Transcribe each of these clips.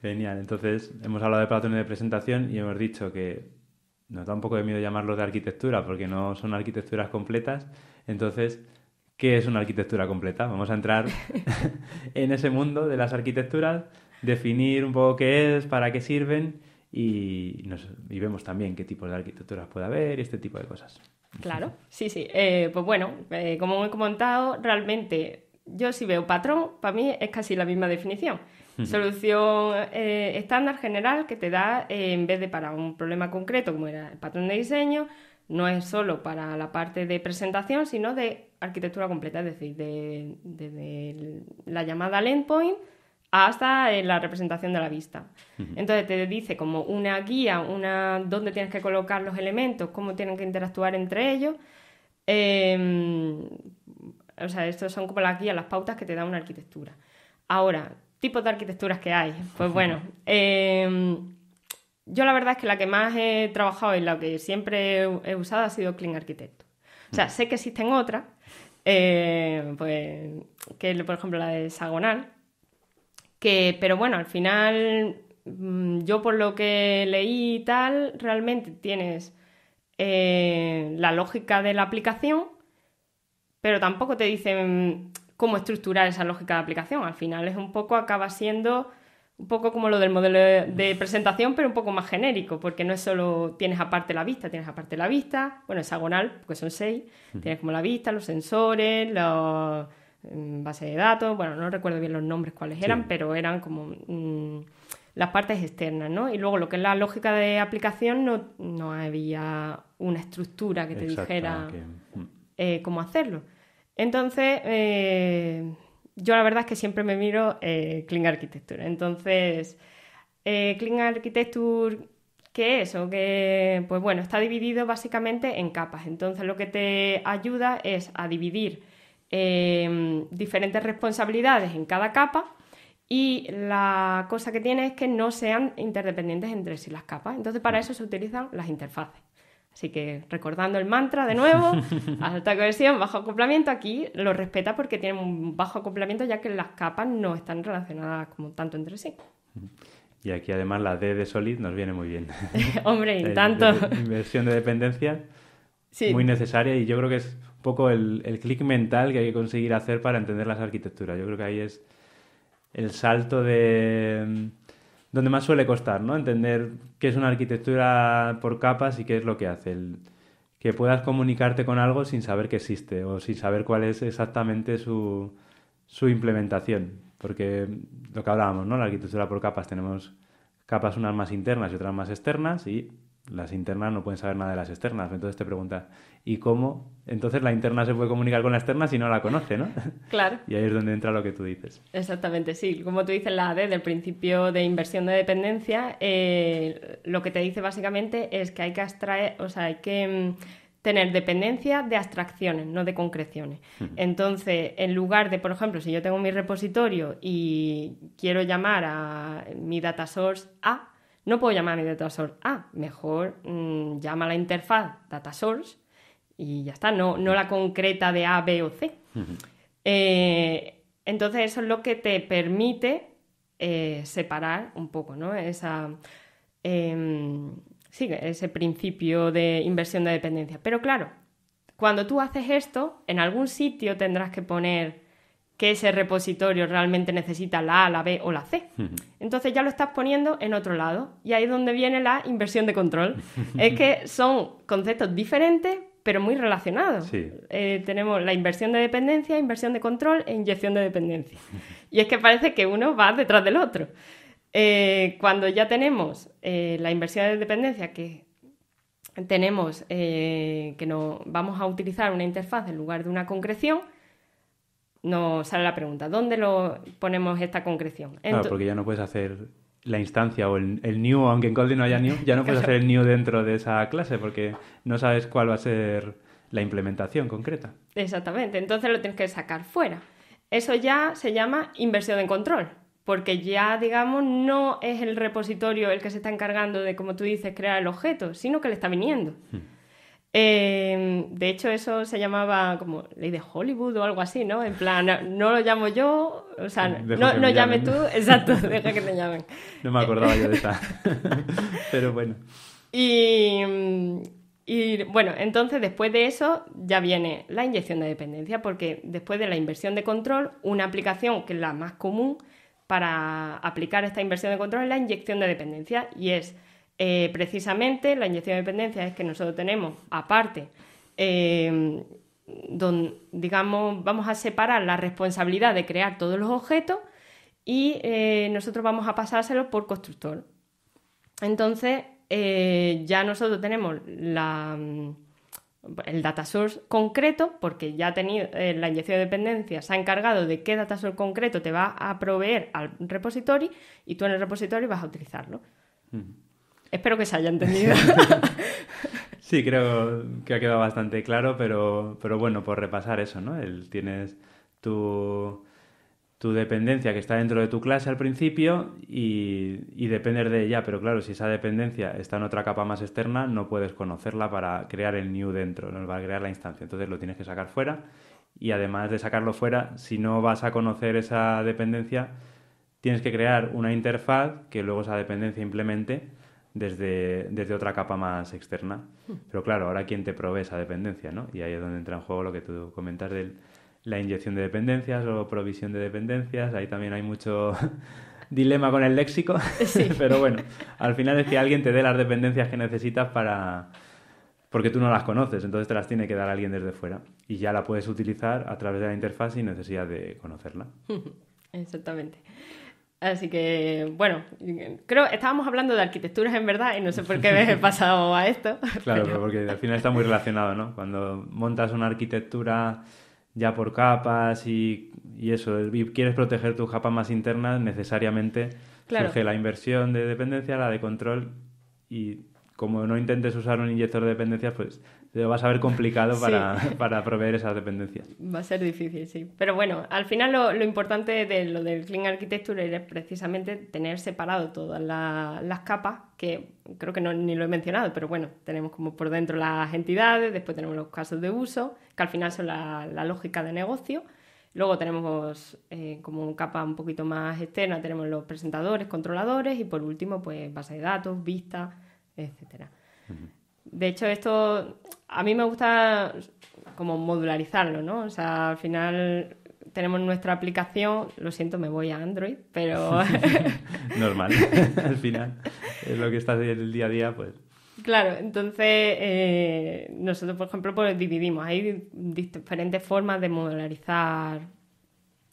Genial. Entonces, hemos hablado de patrones de presentación y hemos dicho que nos da un poco de miedo llamarlos de arquitectura porque no son arquitecturas completas. Entonces, ¿qué es una arquitectura completa? Vamos a entrar en ese mundo de las arquitecturas, definir un poco qué es, para qué sirven y, nos, vemos también qué tipo de arquitecturas puede haber y este tipo de cosas. Claro, sí, sí. Eh, pues bueno, eh, como he comentado, realmente yo si veo patrón, para mí es casi la misma definición. Solución eh, estándar general que te da, en vez de para un problema concreto como era el patrón de diseño, no es solo para la parte de presentación, sino de arquitectura completa, es decir, desde de, la llamada endpoint hasta la representación de la vista. Entonces te dice como una guía, una dónde tienes que colocar los elementos, cómo tienen que interactuar entre ellos. Em, o sea, estos son como las guías, las pautas que te da una arquitectura. Ahora, tipos de arquitecturas que hay. Pues bueno, em, yo la verdad es que la que más he trabajado y la que siempre he usado ha sido Clean Architecture. O sea, sé que existen otras, eh, pues, que por ejemplo la de Hexagonal, que, pero bueno, al final, mm, yo por lo que leí y tal, realmente tienes eh, la lógica de la aplicación, pero tampoco te dicen cómo estructurar esa lógica de aplicación. Al final es un poco, acaba siendo un poco como lo del modelo de presentación, pero un poco más genérico, porque no es solo tienes aparte la vista, tienes aparte la vista, bueno, hexagonal, porque son seis, tienes como la vista, los sensores, los base de datos, bueno, no recuerdo bien los nombres cuáles eran, pero eran como mm, las partes externas, ¿no? Y luego lo que es la lógica de aplicación, no, no había una estructura que te dijera mm. eh, cómo hacerlo. Entonces, eh, yo la verdad es que siempre me miro eh, Clean Architecture. Entonces, eh, Clean Architecture, ¿qué es? O que, pues bueno, está dividido básicamente en capas. Entonces, lo que te ayuda es a dividir Em, diferentes responsabilidades en cada capa y la cosa que tiene es que no sean interdependientes entre sí las capas. Entonces para eso se utilizan las interfaces. Así que recordando el mantra de nuevo, alta cohesión, bajo acoplamiento, aquí lo respeta porque tiene un bajo acoplamiento ya que las capas no están relacionadas como tanto entre sí. Y aquí además la D de Solid nos viene muy bien. Hombre, y tanto. inversión de dependencia muy necesaria y yo creo que es un poco el, el clic mental que hay que conseguir hacer para entender las arquitecturas. Yo creo que ahí es el salto de donde más suele costar, ¿no? Entender qué es una arquitectura por capas y qué es lo que hace. que puedas comunicarte con algo sin saber que existe o sin saber cuál es exactamente su, su implementación. Porque lo que hablábamos, ¿no? La arquitectura por capas tenemos capas unas más internas y otras más externas y las internas no pueden saber nada de las externas. Entonces te preguntas, ¿y cómo? Entonces la interna se puede comunicar con la externa si no la conoce, ¿no? Claro. y ahí es donde entra lo que tú dices. Exactamente, sí. Como tú dices, la AD del principio de inversión de dependencia, eh, lo que te dice básicamente es que hay que abstraer, o sea, hay que mm, tener dependencia de abstracciones, no de concreciones. Entonces, en lugar de, por ejemplo, si yo tengo mi repositorio y quiero llamar a mi data source A, no puedo llamar a mi data source A, mejor mm, llama a la interfaz data source y ya está, no, no la concreta de A, B o C. Eh, entonces eso es lo que te permite eh, separar un poco, ¿no? Esa, em, ese principio de inversión de dependencia. Pero claro, cuando tú haces esto, en algún sitio tendrás que poner que ese repositorio realmente necesita la A, la B o la C. Entonces ya lo estás poniendo en otro lado y ahí es donde viene la inversión de control. es que son conceptos diferentes pero muy relacionados. Eh, tenemos la inversión de dependencia, inversión de control e inyección de dependencia. y es que parece que uno va detrás del otro. Eh, cuando ya tenemos eh, la inversión de dependencia, que tenemos que no, vamos a utilizar una interfaz en lugar de una concreción, nos sale la pregunta, ¿dónde lo ponemos esta concreción? claro, porque ya no puedes hacer la instancia o el, new, aunque en Kotlin no haya new, ya no puedes hacer el new dentro de esa clase porque no sabes cuál va a ser la implementación concreta. Exactamente, entonces lo tienes que sacar fuera. Eso ya se llama inversión en control, porque ya, digamos, no es el repositorio el que se está encargando de, como tú dices, crear el objeto, sino que le está viniendo. Hmm. Eh, de hecho, eso se llamaba como ley de Hollywood o algo así, ¿no? En plan, no, lo llamo yo, o sea, no, no llame tú, exacto, deja que te llamen. No me acordaba yo de esa, pero bueno. Y, y bueno, entonces después de eso ya viene la inyección de dependencia, porque después de la inversión de control, una aplicación que es la más común para aplicar esta inversión de control es la inyección de dependencia y es eh, precisamente la inyección de dependencia es que nosotros tenemos aparte eh, digamos, vamos a separar la responsabilidad de crear todos los objetos y eh, nosotros vamos a pasárselo por constructor. Entonces, eh, ya nosotros tenemos el data source concreto, porque ya tenido la inyección de dependencia, se ha encargado de qué data source concreto te va a proveer al repository y tú en el repository vas a utilizarlo. Espero que se haya entendido. sí, creo que ha quedado bastante claro, pero, pero bueno, por repasar eso, ¿no? Tienes tu tu dependencia que está dentro de tu clase al principio y, depender de ella. Pero claro, si esa dependencia está en otra capa más externa, no puedes conocerla para crear el new dentro, no va a crear la instancia. Entonces lo tienes que sacar fuera y además de sacarlo fuera, si no vas a conocer esa dependencia, tienes que crear una interfaz que luego esa dependencia implemente desde, desde otra capa más externa. Hmm. Pero claro, ahora quién te provee esa dependencia, ¿no? Y ahí es donde entra en juego lo que tú comentas del la inyección de dependencias o provisión de dependencias. Ahí también hay mucho dilema con el léxico. Pero bueno, al final es que alguien te dé las dependencias que necesitas para... Porque tú no las conoces, entonces te las tiene que dar alguien desde fuera. Y ya la puedes utilizar a través de la interfaz sin necesidad de conocerla. Exactamente. Así que, bueno, creo estábamos hablando de arquitecturas en verdad y no sé por qué me he pasado a esto. Claro, pero... porque al final está muy relacionado, ¿no? Cuando montas una arquitectura ya por capas y, eso, y quieres proteger tus capas más internas, necesariamente surge la inversión de dependencia, la de control y como no intentes usar un inyector de dependencias, pues te vas a ver complicado para, para, proveer esas dependencias. Va a ser difícil, sí. Pero bueno, al final lo, lo importante de lo del Clean Architecture es precisamente tener separado todas las capas, que creo que no, ni lo he mencionado, pero bueno, tenemos como por dentro las entidades, después tenemos los casos de uso, que al final son la, la lógica de negocio. Luego tenemos eh, como capa un poquito más externa, tenemos los presentadores, controladores y por último, pues base de datos, vistas, etcétera. De hecho, esto a mí me gusta como modularizarlo, ¿no? O sea, al final tenemos nuestra aplicación, lo siento, me voy a Android, pero... Normal, al final. Es lo que está el día a día, pues... Claro, entonces eh, nosotros, por ejemplo, pues dividimos. Hay diferentes formas de modularizar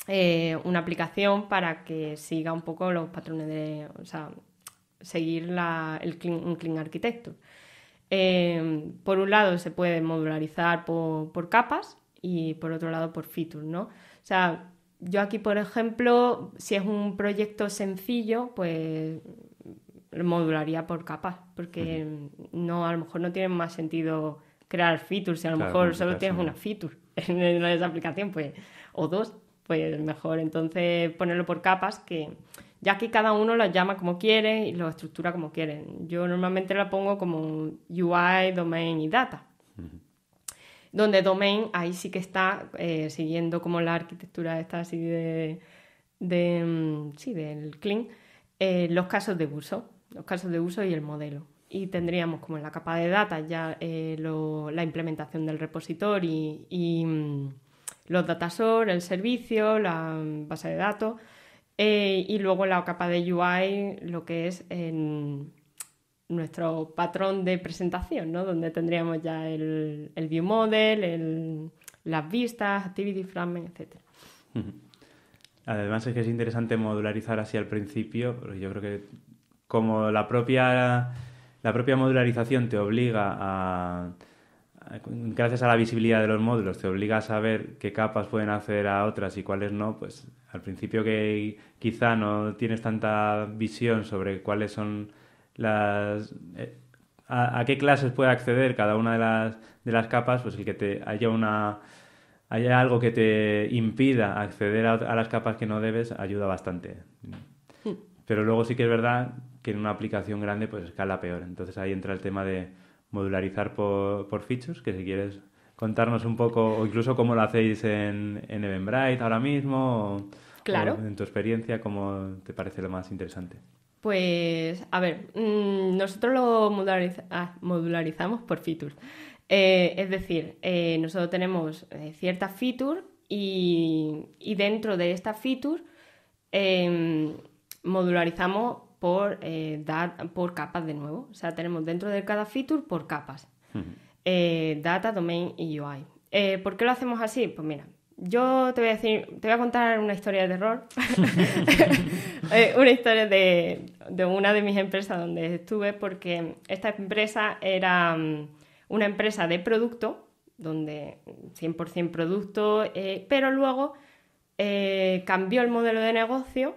eh, una aplicación para que siga un poco los patrones de... O sea, seguir la, el clean, un Clean Architecture. Eh, por un lado se puede modularizar por, capas y por otro lado por features, ¿no? O sea, yo aquí, por ejemplo, si es un proyecto sencillo, pues lo modularía por capas, porque no, a lo mejor no tiene más sentido crear features, si a lo mejor solo tienes una feature en esa aplicación, pues, o dos, pues mejor. Entonces ponerlo por capas que ya que cada uno la llama como quiere y lo estructura como quiere. Yo normalmente la pongo como UI, domain y data. Donde domain ahí sí que está eh, siguiendo como la arquitectura está así de, mm, sí, del clean, eh, los casos de uso, los casos de uso y el modelo. Y tendríamos como en la capa de data ya eh, la implementación del repositorio y, mm, los data source, el servicio, la mm, base de datos eh, y luego la capa de UI, lo que es nuestro patrón de presentación, ¿no? donde tendríamos ya el, el view model, las vistas, activity fragment, etc. Además es que es interesante modularizar así al principio, porque yo creo que como la propia, la propia modularización te obliga a, gracias a la visibilidad de los módulos, te obliga a saber qué capas pueden hacer a otras y cuáles no, pues al principio que quizá no tienes tanta visión sobre cuáles son las... Eh, a, qué clases puede acceder cada una de las, de las capas, pues el que te haya una haya algo que te impida acceder a, las capas que no debes ayuda bastante. Pero luego sí que es verdad que en una aplicación grande pues escala peor. Entonces ahí entra el tema de modularizar por, por features, que si quieres contarnos un poco, o incluso cómo lo hacéis en, en Eventbrite ahora mismo, claro. en tu experiencia, cómo te parece lo más interesante. Pues, a ver, mm, nosotros lo ah, modularizamos por features. Eh, es decir, eh, nosotros tenemos eh, ciertas features y, dentro de estas features em, modularizamos por, por capas de nuevo. O sea, tenemos dentro de cada feature por capas. data, domain y UI. ¿Por qué lo hacemos así? Pues mira, yo te voy a decir, te voy a contar una historia de terror. una historia de, de, una de mis empresas donde estuve, porque esta empresa era mm, una empresa de producto, donde 100% producto, eh, pero luego eh, cambió el modelo de negocio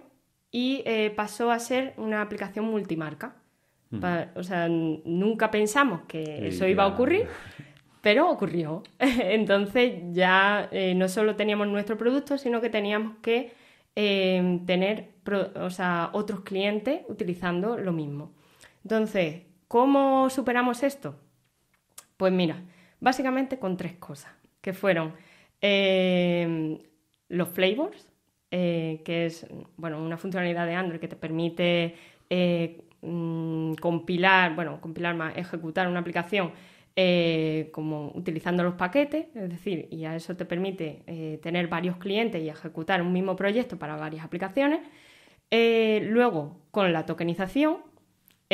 y eh, pasó a ser una aplicación multimarca. Mm. o sea, nunca pensamos que eso iba a ocurrir, pero ocurrió. Entonces ya no solo teníamos nuestro producto, sino que teníamos que tener o sea, otros clientes utilizando lo mismo. Entonces, ¿cómo superamos esto? Pues mira, básicamente con tres cosas, que fueron eh, los flavors, eh, que es bueno, una funcionalidad de Android que te permite eh, mm, compilar, bueno, compilar más, ejecutar una aplicación como utilizando los paquetes, es decir, y a eso te permite tener varios clientes y ejecutar un mismo proyecto para varias aplicaciones. luego, con la tokenización,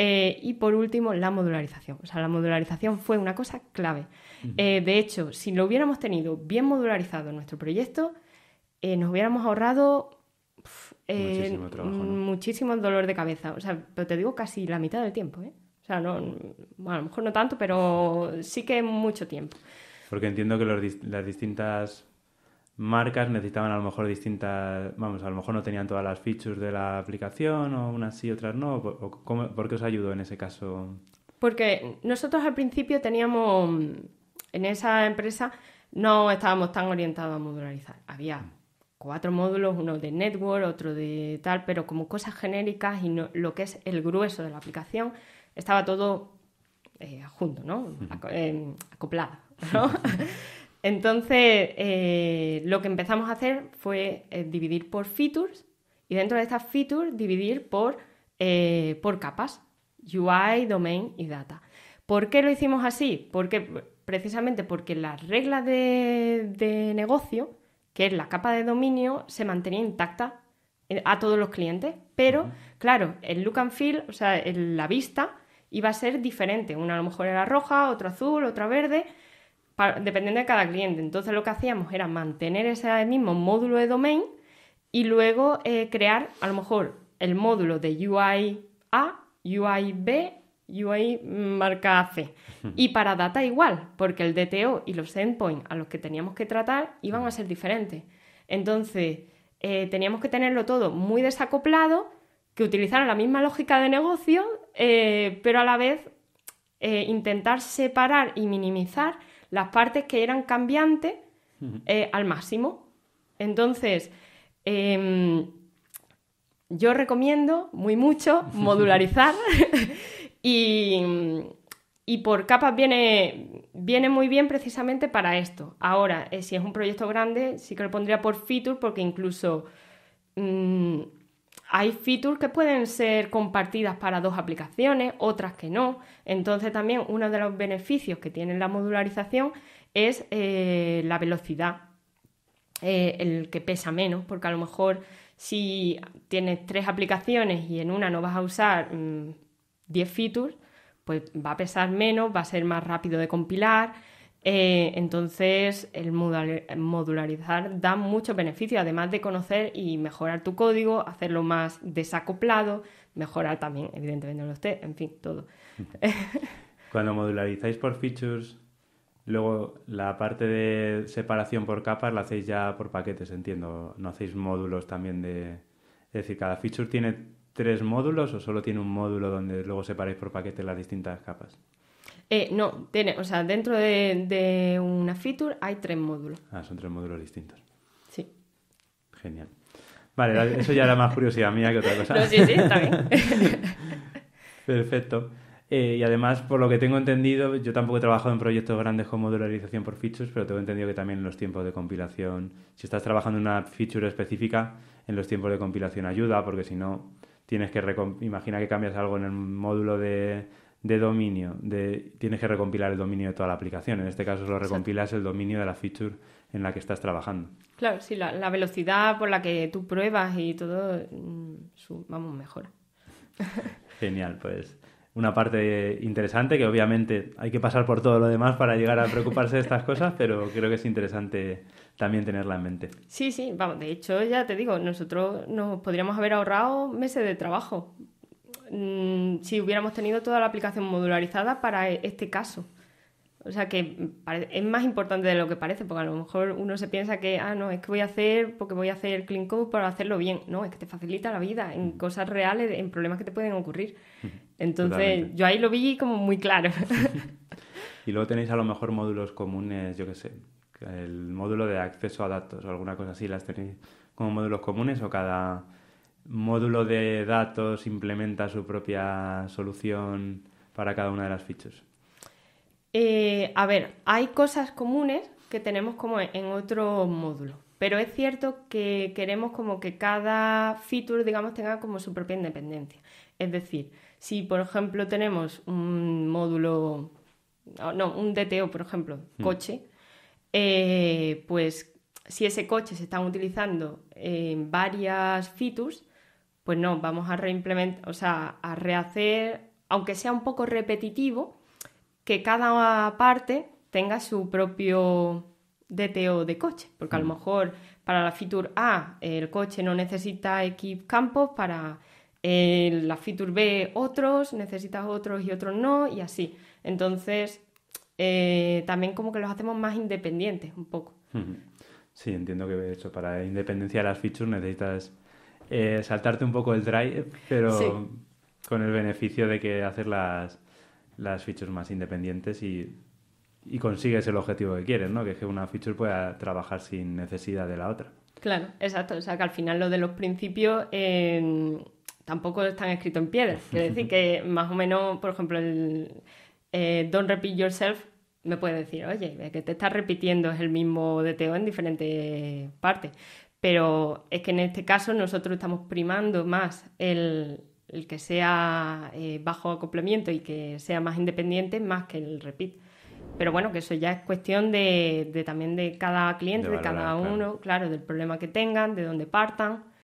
eh, y por último, la modularización. O sea, la modularización fue una cosa clave. Eh, de hecho, si lo hubiéramos tenido bien modularizado en nuestro proyecto, eh, nos hubiéramos ahorrado muchísimo, trabajo, muchísimo dolor de cabeza. O sea, pero te digo casi la mitad del tiempo. O sea, no, a lo mejor no tanto, pero sí que mucho tiempo. Porque entiendo que las distintas marcas necesitaban a lo mejor distintas, vamos, a lo mejor no tenían todas las features de la aplicación o unas sí, otras no. ¿Por qué os ayudó en ese caso? Porque nosotros al principio teníamos, en esa empresa, no estábamos tan orientados a modularizar. Había cuatro módulos, uno de network, otro de tal, pero como cosas genéricas y no, lo que es el grueso de la aplicación estaba todo eh, junto, ¿no? Eh, acoplado, ¿no? Entonces, eh, lo que empezamos a hacer fue dividir por features y dentro de estas features dividir por, por capas, UI, domain y data. ¿Por qué lo hicimos así? Porque, precisamente porque la regla de, negocio, que es la capa de dominio, se mantenía intacta a todos los clientes, pero claro, el look and feel, o sea, la vista iba a ser diferente. Una a lo mejor era roja, otra azul, otra verde, dependiendo de cada cliente. Entonces lo que hacíamos era mantener ese mismo módulo de domain y luego eh, crear a lo mejor el módulo de UI A, UI B, UI marca C. Y para data igual, porque el DTO y los endpoints a los que teníamos que tratar iban a ser diferentes. Entonces eh, teníamos que tenerlo todo muy desacoplado, que utilizara la misma lógica de negocio, eh, pero a la vez intentar separar y minimizar las partes que eran cambiantes eh, al máximo. Entonces, em, yo recomiendo muy mucho modularizar y, por capas viene, viene muy bien precisamente para esto. Ahora, eh, si es un proyecto grande, sí que lo pondría por feature porque incluso mm, hay features que pueden ser compartidas para dos aplicaciones, otras que no. Entonces también uno de los beneficios que tiene la modularización es eh, la velocidad, eh, el que pesa menos, porque a lo mejor si tienes tres aplicaciones y en una no vas a usar 10 mm, features, pues va a pesar menos, va a ser más rápido de compilar eh, entonces, el modularizar da muchos beneficios, además de conocer y mejorar tu código, hacerlo más desacoplado, mejorar también, evidentemente, los test, en fin, todo. Cuando modularizáis por features, luego la parte de separación por capas la hacéis ya por paquetes, entiendo. No hacéis módulos también de. Es decir, cada feature tiene tres módulos o solo tiene un módulo donde luego separáis por paquetes las distintas capas. Eh, no, tiene, o sea, dentro de, una feature hay tres módulos. Ah, son tres módulos distintos. Sí. Genial. Vale, eso ya era más curiosidad mía que otra cosa. sí, sí, está bien. Perfecto. Eh, y además, por lo que tengo entendido, yo tampoco he trabajado en proyectos grandes con modularización por features, pero tengo entendido que también en los tiempos de compilación, si estás trabajando en una feature específica, en los tiempos de compilación ayuda, porque si no, tienes que... Imagina que cambias algo en el módulo de, de dominio, de, tienes que recompilar el dominio de toda la aplicación. En este caso, lo recompilas el dominio de la feature en la que estás trabajando. Claro, sí, la, la velocidad por la que tú pruebas y todo, mm, vamos, mejor. Genial, pues una parte interesante que obviamente hay que pasar por todo lo demás para llegar a preocuparse de estas cosas, pero creo que es interesante también tenerla en mente. Sí, sí, vamos, de hecho ya te digo, nosotros nos podríamos haber ahorrado meses de trabajo mm, si hubiéramos tenido toda la aplicación modularizada para e, este caso. O sea que es más importante de lo que parece, porque a lo mejor uno se piensa que, ah, no, es que voy a hacer, porque voy a hacer clean code para hacerlo bien. No, es que te facilita la vida en cosas reales, en problemas que te pueden ocurrir. Entonces, yo ahí lo vi como muy claro. y luego tenéis a lo mejor módulos comunes, yo qué sé, el módulo de acceso a datos o alguna cosa así, ¿las tenéis como módulos comunes o cada módulo de datos implementa su propia solución para cada una de las features? Eh, a ver, hay cosas comunes que tenemos como en otro módulo, pero es cierto que queremos como que cada feature, digamos, tenga como su propia independencia. Es decir, si por ejemplo tenemos un módulo, no, un DTO, por ejemplo, hmm. coche, eh, pues si ese coche se está utilizando en varias features, pues no, vamos a reimplementar, o sea, a rehacer, aunque sea un poco repetitivo, que cada parte tenga su propio DTO de coche, porque a lo mm. mejor para la feature A el coche no necesita X campos, para eh, la feature B otros, necesitas otros y otros no, y así. Entonces, eh, también como que los hacemos más independientes un poco. Sí, entiendo que de hecho para independencia de las features necesitas eh, saltarte un poco el drive, pero con el beneficio de que hacer las las features más independientes y, y consigues el objetivo que quieres, ¿no? Que es que una feature pueda trabajar sin necesidad de la otra. Claro, exacto. O sea, que al final lo de los principios eh, tampoco están escritos en piedra. Quiere decir que más o menos, por ejemplo, el eh, don't repeat yourself me puede decir, oye, que te estás repitiendo es el mismo DTO en diferentes partes. Pero es que en este caso nosotros estamos primando más el, el que sea eh, bajo acoplamiento y que sea más independiente más que el repeat. Pero bueno, que eso ya es cuestión de, también de cada cliente, de, cada uno, claro. del problema que tengan, de dónde partan.